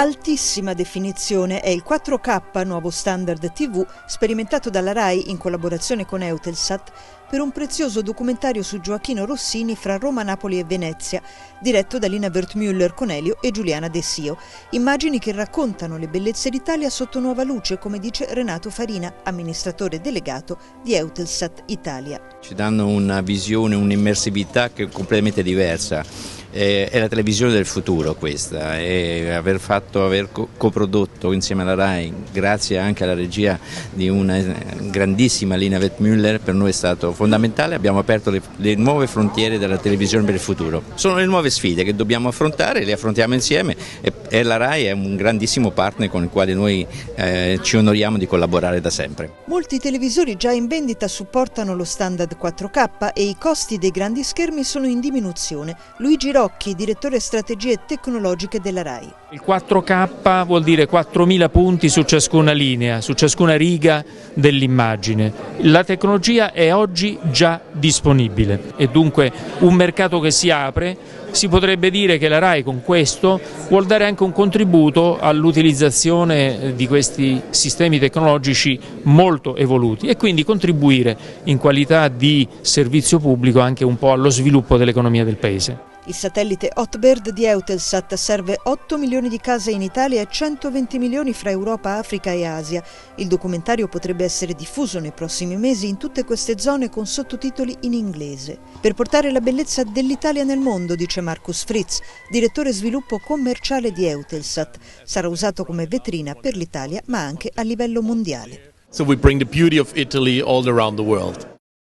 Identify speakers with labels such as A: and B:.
A: Altissima definizione è il 4K, nuovo standard TV, sperimentato dalla RAI in collaborazione con Eutelsat per un prezioso documentario su Gioacchino Rossini fra Roma, Napoli e Venezia, diretto da Lina Wertmüller Conelio e Giuliana Dessio. Immagini che raccontano le bellezze d'Italia sotto nuova luce, come dice Renato Farina, amministratore delegato di Eutelsat Italia.
B: Ci danno una visione, un'immersività che è completamente diversa è la televisione del futuro questa e aver fatto, aver coprodotto insieme alla RAI, grazie anche alla regia di una grandissima Lina Wettmüller, per noi è stato fondamentale, abbiamo aperto le, le, nuove frontiere della televisione per il futuro. Sono le nuove sfide che dobbiamo affrontare, le affrontiamo insieme e, e la RAI è un grandissimo partner con il quale noi eh, ci onoriamo di collaborare da sempre.
A: Molti televisori già in vendita supportano lo standard 4K e i costi dei grandi schermi sono in diminuzione. Luigi Rocchi, direttore strategie tecnologiche della RAI.
C: Il 4K vuol dire 4.000 punti su ciascuna linea, su ciascuna riga dell'immagine. La tecnologia è già disponibile e dunque un mercato che si apre si potrebbe dire che la RAI con questo vuol dare anche un contributo all'utilizzazione di questi sistemi tecnologici molto evoluti e quindi contribuire in qualità di servizio pubblico anche un po' allo sviluppo dell'economia del Paese.
A: Il satellite Hotbird di Eutelsat serve 8 milioni di case in Italia e 120 milioni fra Europa, Africa e Asia. Il documentario potrebbe essere diffuso nei prossimi mesi in tutte queste zone con sottotitoli in inglese. Per portare la bellezza dell'Italia nel mondo, dice Marcus Fritz, direttore sviluppo commerciale di Eutelsat. Sarà usato come vetrina per l'Italia ma anche a livello mondiale.
D: So we bring the beauty of Italy all around the world.